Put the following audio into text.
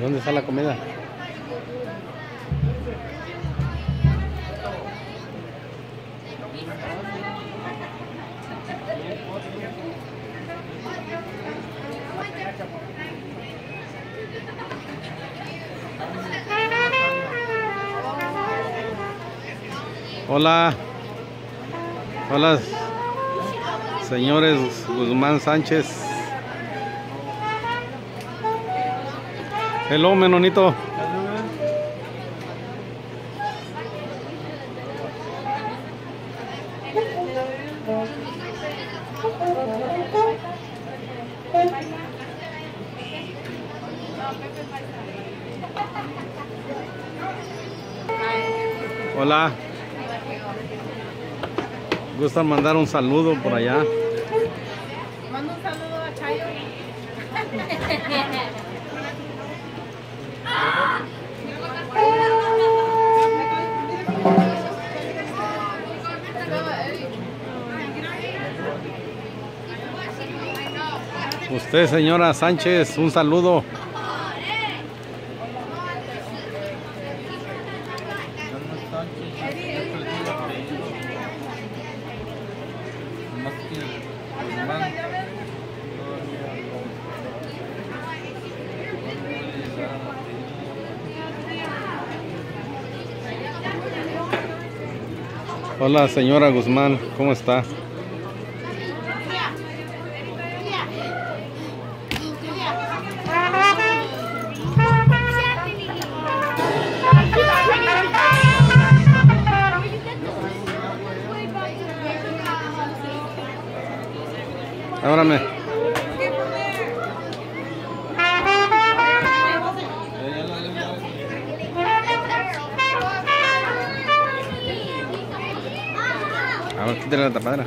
¿De dónde está la comida? Hola. Hola, señores Guzmán Sánchez. Hello, menonito. Hola. ¿Gustan mandar un saludo por allá? Mando un saludo a Chayo. Usted, señora Sánchez, un saludo. Hola, señora Guzmán, ¿cómo está? Ábrame. Quítale la tapadera.